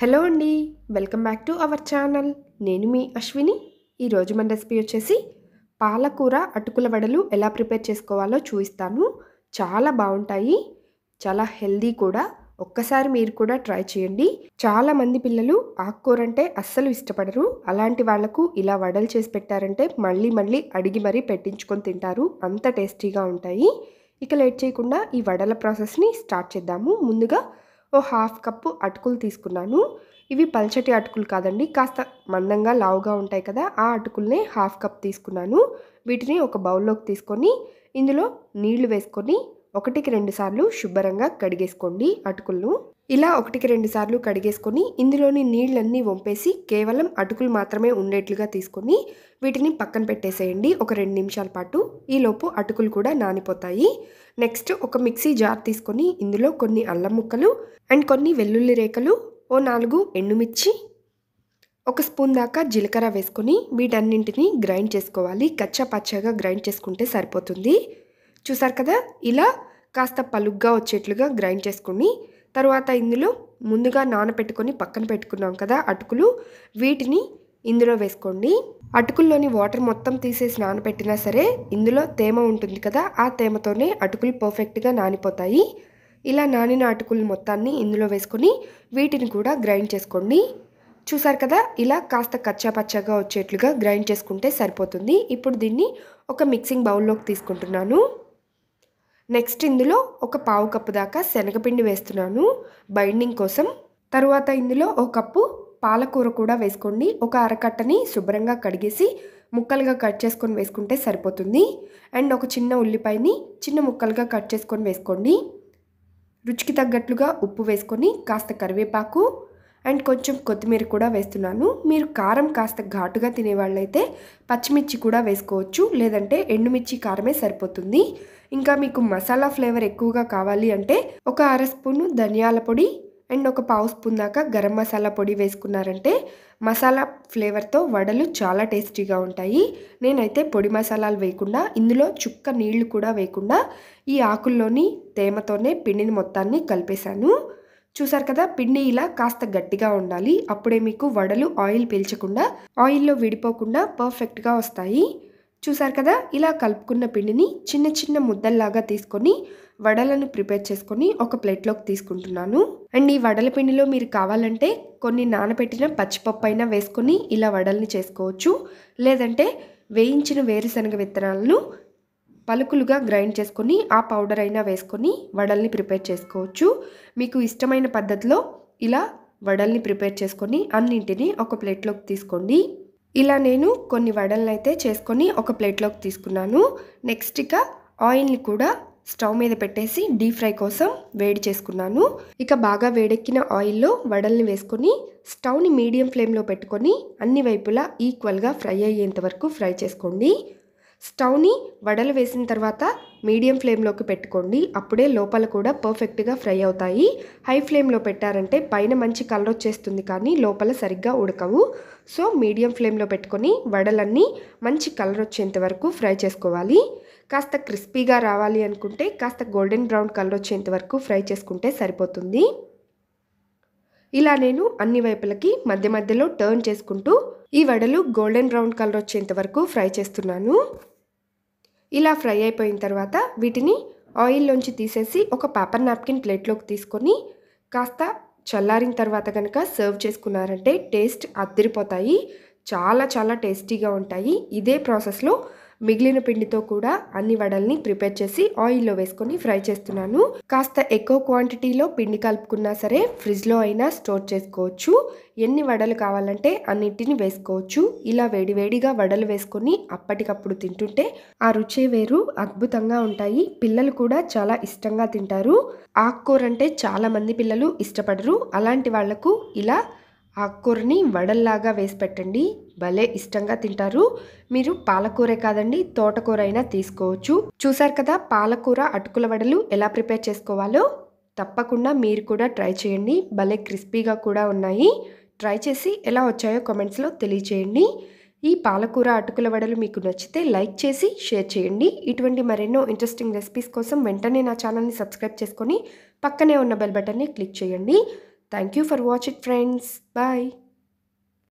Hello అండి welcome back to our channel. నేను మీ అశ్విని. ఈరోజు మన రెసిపీ వచ్చేసి పాలకూర అటుకుల వడలు ఎలా ప్రిపేర్ చేసుకోవాలో చూపిస్తాను. చాలా బాగుంటాయి చాలా హెల్దీ కూడా. ఒక్కసారి మీరు కూడా ట్రై చేయండి. చాలా మంది పిల్లలు ఆకుకూర అంటే అస్సలు ఇష్టపడరు. అలాంటి వాళ్ళకు ఇలా వడలు చేసి పెట్టారంటే మళ్ళీ మళ్ళీ అడిగి మరీ పెట్టించుకొని తింటారు. అంత టేస్టీగా ఉంటాయి. ఇక లేట్ చేయకుండా ఈ వడల ప్రాసెస్ని స్టార్ట్ చేద్దాము. ముందుగా ఓ హాఫ్ కప్పు అటుకులు తీసుకున్నాను. ఇవి పల్చటి అటుకులు కాదండి కాస్త మందంగా లావుగా ఉంటాయి కదా ఆ అటుకుల్నే హాఫ్ కప్ తీసుకున్నాను. వీటిని ఒక బౌల్లోకి తీసుకొని ఇందులో నీళ్ళు వేసుకొని ఒకటికి రెండు సార్లు శుభ్రంగా కడిగేసుకోండి అటుకులను. ఇలా ఒకటికి రెండు సార్లు కడిగేసుకొని ఇందులోని నీళ్ళన్నీ వంపేసి కేవలం అటుకులు మాత్రమే ఉండేట్లుగా తీసుకొని వీటిని పక్కన పెట్టేసేయండి. ఒక రెండు నిమిషాల పాటు ఈలోపు అటుకులు కూడా నానిపోతాయి. నెక్స్ట్ ఒక మిక్సీ జార్ తీసుకొని ఇందులో కొన్ని అల్లం ముక్కలు అండ్ కొన్ని వెల్లుల్లి రేఖలు ఓ నాలుగు ఎండుమిర్చి ఒక స్పూన్ దాకా జీలకర్ర వేసుకొని వీటన్నింటినీ గ్రైండ్ చేసుకోవాలి. కచ్చా పచ్చగా గ్రైండ్ చేసుకుంటే సరిపోతుంది. చూసారు కదా? ఇలా కాస్త పలుగ్గా వచ్చేట్లుగా గ్రైండ్ చేసుకుని తర్వాత ఇందులో ముందుగా నానబెట్టుకొని పక్కన పెట్టుకున్నాం కదా అటుకులు వీటిని ఇందులో వేసుకోండి. అటుకుల్లోని వాటర్ మొత్తం తీసేసి నానపెట్టినా సరే ఇందులో తేమ ఉంటుంది కదా ఆ తేమతోనే అటుకులు పర్ఫెక్ట్గా నానిపోతాయి. ఇలా నానిన అటుకులు మొత్తాన్ని ఇందులో వేసుకొని వీటిని కూడా గ్రైండ్ చేసుకోండి. చూసారు కదా ఇలా కాస్త కచ్చా పచ్చగా వచ్చేట్లుగా గ్రైండ్ చేసుకుంటే సరిపోతుంది. ఇప్పుడు దీన్ని ఒక మిక్సింగ్ బౌల్లోకి తీసుకుంటున్నాను. నెక్స్ట్ ఇందులో ఒక పావు కప్పు దాకా శనగపిండి వేస్తున్నాను. బైండింగ్ కోసం. తరువాత ఇందులో ఒక కప్పు పాలకూర కూడా వేసుకోండి. ఒక అరకట్టని శుభ్రంగా కడిగేసి ముక్కలుగా కట్ చేసుకొని వేసుకుంటే సరిపోతుంది. అండ్ ఒక చిన్న ఉల్లిపాయని చిన్న ముక్కలుగా కట్ చేసుకొని వేసుకోండి. రుచికి తగ్గట్లుగా ఉప్పు వేసుకొని కాస్త కరివేపాకు అండ్ కొంచెం కొత్తిమీర కూడా వేస్తున్నాను. మీరు కారం కాస్త ఘాటుగా తినేవాళ్ళైతే పచ్చిమిర్చి కూడా వేసుకోవచ్చు. లేదంటే ఎండుమిర్చి కారమే సరిపోతుంది. ఇంకా మీకు మసాలా ఫ్లేవర్ ఎక్కువగా కావాలి అంటే ఒక అర స్పూను ధనియాల పొడి అండ్ ఒక పావు స్పూన్ దాకా గరం మసాలా పొడి వేసుకున్నారంటే మసాలా ఫ్లేవర్తో వడలు చాలా టేస్టీగా ఉంటాయి. నేనైతే పొడి మసాలాలు వేయకుండా ఇందులో చుక్క నీళ్ళు కూడా వేయకుండా ఈ ఆకుల్లోని తేమతోనే పిండిని మొత్తాన్ని కలిపేశాను. చూసారు కదా పిండి ఇలా కాస్త గట్టిగా ఉండాలి. అప్పుడే మీకు వడలు ఆయిల్ పీల్చకుండా ఆయిల్లో విడిపోకుండా పర్ఫెక్ట్గా వస్తాయి. చూసారు కదా ఇలా కలుపుకున్న పిండిని చిన్న చిన్న ముద్దల్లాగా తీసుకొని వడలను ప్రిపేర్ చేసుకొని ఒక ప్లేట్లోకి తీసుకుంటున్నాను. అండ్ ఈ వడల పిండిలో మీరు కావాలంటే కొన్ని నానబెట్టిన పచ్చిపప్పు అయినా వేసుకొని ఇలా వడల్ని చేసుకోవచ్చు. లేదంటే వేయించిన వేరుశనగ విత్తనాలను పలుకులుగా గ్రైండ్ చేసుకొని ఆ పౌడర్ అయినా వేసుకొని వడల్ని ప్రిపేర్ చేసుకోవచ్చు. మీకు ఇష్టమైన పద్ధతిలో ఇలా వడల్ని ప్రిపేర్ చేసుకొని అన్నింటినీ ఒక ప్లేట్లోకి తీసుకోండి. ఇలా నేను కొన్ని వడల్ని అయితే చేసుకొని ఒక ప్లేట్లోకి తీసుకున్నాను. నెక్స్ట్ ఇక ఆయిల్ని కూడా స్టవ్ మీద పెట్టేసి డీప్ ఫ్రై కోసం వేడి చేసుకున్నాను. ఇక బాగా వేడెక్కిన ఆయిల్లో వడల్ని వేసుకొని స్టవ్ని మీడియం ఫ్లేమ్లో పెట్టుకొని అన్ని వైపులా ఈక్వల్గా ఫ్రై అయ్యేంత వరకు ఫ్రై చేసుకోండి. స్టవ్ని వడలు వేసిన తర్వాత మీడియం ఫ్లేమ్లోకి పెట్టుకోండి. అప్పుడే లోపల కూడా పర్ఫెక్ట్గా ఫ్రై అవుతాయి. హై ఫ్లేమ్లో పెట్టారంటే పైన మంచి కలర్ వచ్చేస్తుంది కానీ లోపల సరిగ్గా ఉడకవు. సో మీడియం ఫ్లేమ్లో పెట్టుకొని వడలన్నీ మంచి కలర్ వచ్చేంత వరకు ఫ్రై చేసుకోవాలి. కాస్త క్రిస్పీగా రావాలి అనుకుంటే కాస్త గోల్డెన్ బ్రౌన్ కలర్ వచ్చేంత వరకు ఫ్రై చేసుకుంటే సరిపోతుంది. ఇలా నేను అన్ని వైపులకి మధ్య మధ్యలో టర్న్ చేసుకుంటూ ఈ వడలు గోల్డెన్ బ్రౌన్ కలర్ వచ్చేంత వరకు ఫ్రై చేస్తున్నాను. ఇలా ఫ్రై అయిపోయిన తర్వాత వీటిని ఆయిల్లోంచి తీసేసి ఒక పేపర్ నాప్కిన్ ప్లేట్లోకి తీసుకొని కాస్త చల్లారిన తర్వాత కనుక సర్వ్ చేసుకున్నారంటే టేస్ట్ అద్దరిపోతాయి. చాలా చాలా టేస్టీగా ఉంటాయి. ఇదే ప్రాసెస్లో మిగిలిన పిండితో కూడా అన్ని వడల్ని ప్రిపేర్ చేసి ఆయిల్లో వేసుకొని ఫ్రై చేస్తున్నాను. కాస్త ఎక్కువ క్వాంటిటీలో పిండి కలుపుకున్నా సరే ఫ్రిడ్జ్లో అయినా స్టోర్ చేసుకోవచ్చు. ఎన్ని వడలు కావాలంటే అన్నింటిని వేసుకోవచ్చు. ఇలా వేడివేడిగా వడలు వేసుకొని అప్పటికప్పుడు తింటుంటే ఆ రుచే వేరు అద్భుతంగా ఉంటాయి. పిల్లలు కూడా చాలా ఇష్టంగా తింటారు. ఆకుకూర అంటే చాలా మంది పిల్లలు ఇష్టపడరు. అలాంటి వాళ్ళకు ఇలా ఆకుకూరని వడల్లాగా వేసి పెట్టండి. భలే ఇష్టంగా తింటారు. మీరు పాలకూరే కాదండి తోటకూర అయినా తీసుకోవచ్చు. చూసారు కదా పాలకూర అటుకుల వడలు ఎలా ప్రిపేర్ చేసుకోవాలో? తప్పకుండా మీరు కూడా ట్రై చేయండి. భలే క్రిస్పీగా కూడా ఉన్నాయి. ట్రై చేసి ఎలా వచ్చాయో కామెంట్స్లో తెలియచేయండి. ఈ పాలకూర అటుకుల వడలు మీకు నచ్చితే లైక్ చేసి షేర్ చేయండి. ఇటువంటి మరెన్నో ఇంట్రెస్టింగ్ రెసిపీస్ కోసం వెంటనే నా ఛానల్ని సబ్స్క్రైబ్ చేసుకొని పక్కనే ఉన్న బెల్ బటన్ని క్లిక్ చేయండి. Thank you for watch it friends bye